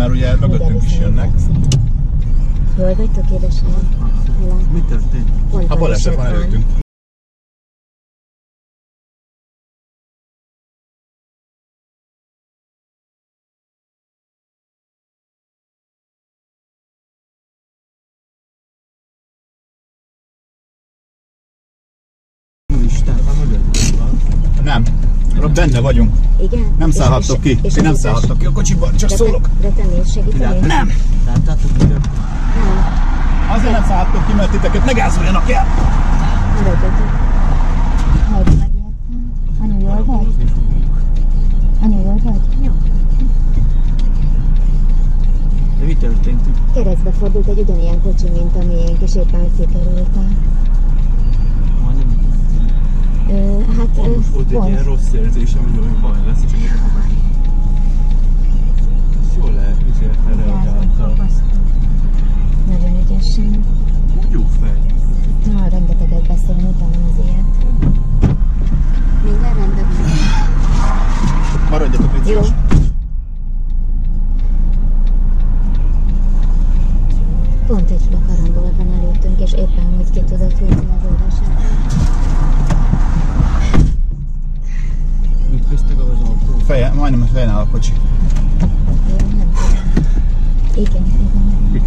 mert ugye mögöttünk is jönnek. Jól vagytok, édesanyám? Mi történt? Ha baleset van előttünk. Úristen, a van. Nem. Benne vagyunk. Igen? Nem szállhattok ki. és- Ti nem szállhattok ki a kocsiban, csak De szólok. De te segíteni? Nem. Nem. Azért nem szállhattok ki, mert titeket megázoljanak el. Maradjatok. Majd megijedtem. Anyu, jól vagy? Anyu, jól vagy? Jó. De mi történt? Keresztbe fordult egy ugyanilyen kocsi, mint a miénk, és éppen kikerültem. Egy ilyen rossz érzésem, hogy olyan baj lesz, csak ezt jól lehet, hogy reagálta. Nagyon ügyesen. Úgy jó fej. Na, rengeteget beszélni, utána az ilyet. Minden rendben van. Maradjatok egy Jó. Pont egy karambol van előttünk, és éppen, hogy ki tudod húzni az oldalsát. feja, majdnem a fejnál a kocsi.